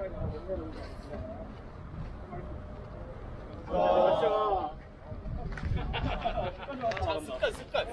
습관 습관 습관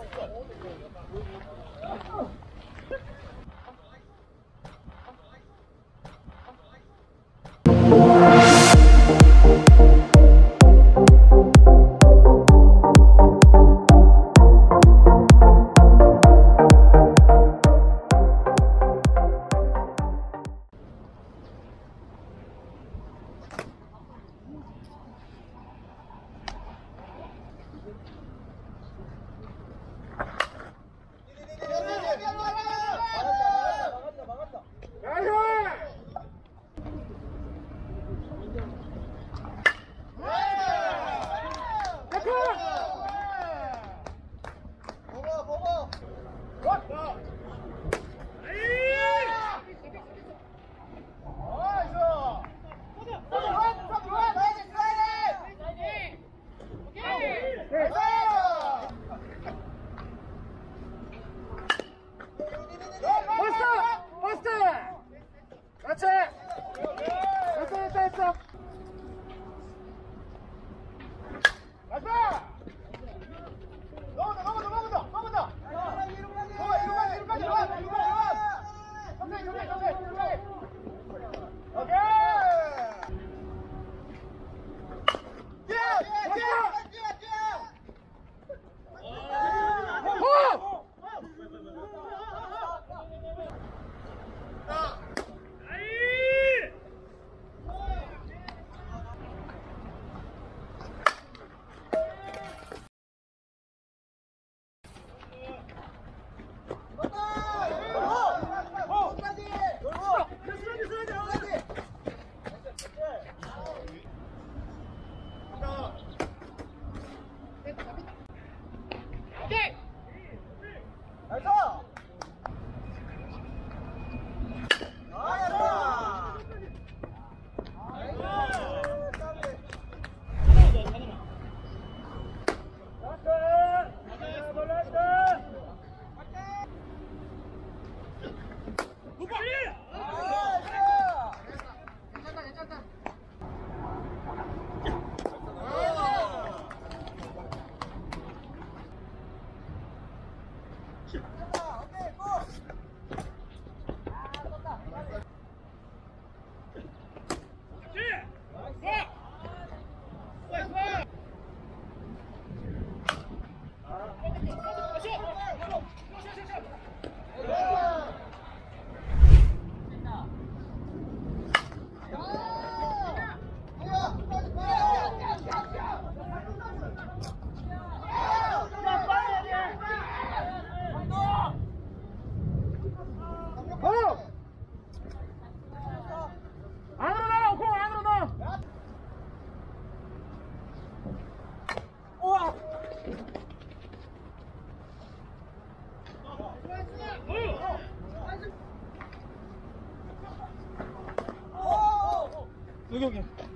여기 여기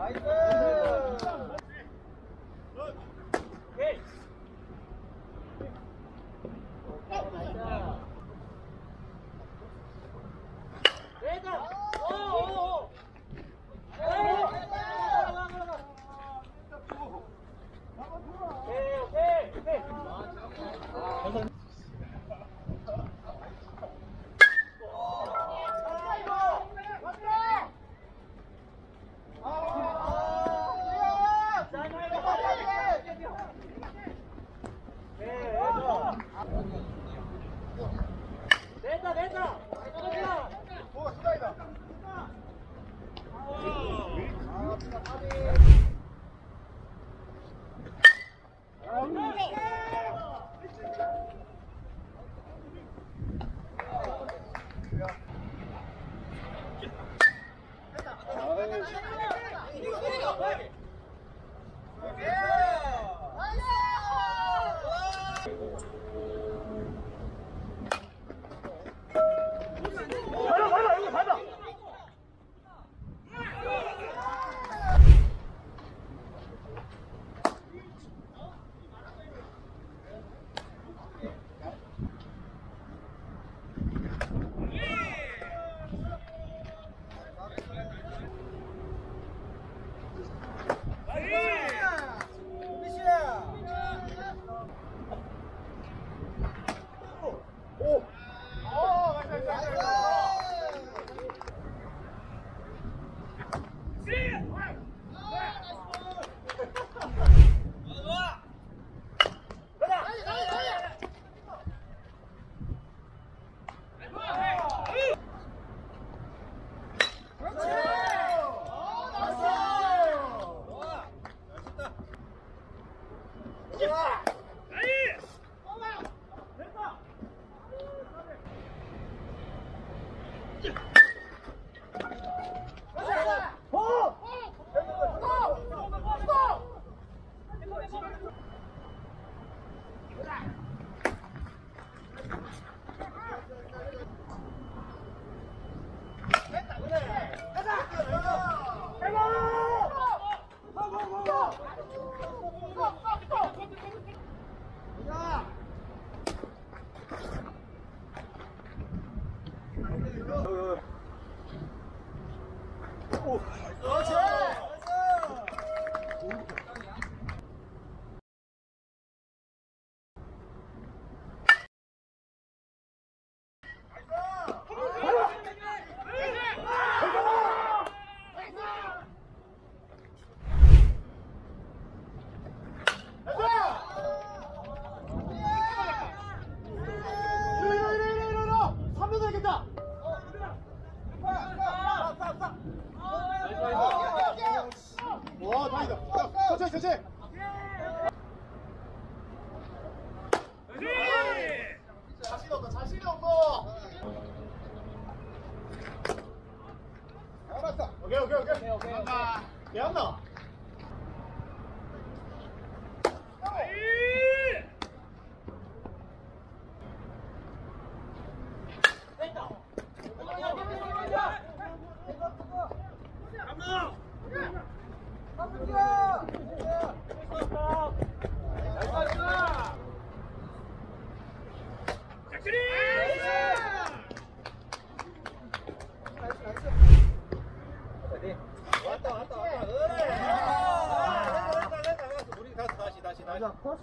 나이스! 와, 看看两道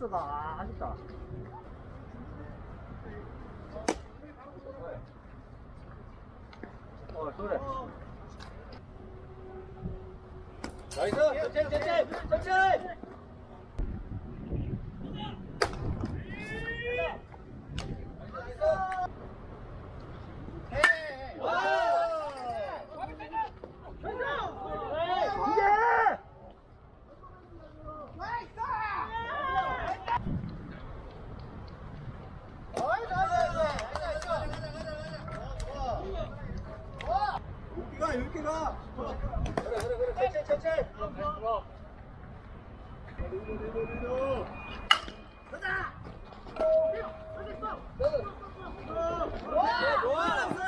코스가 아, 아쉽다. 어, 그래. 나이스. 천천히, 천천히. 이렇게 가. 그래 그래 그래 천천히 천천히. 가자. 좋아. 좋아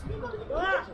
수영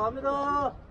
갑니다.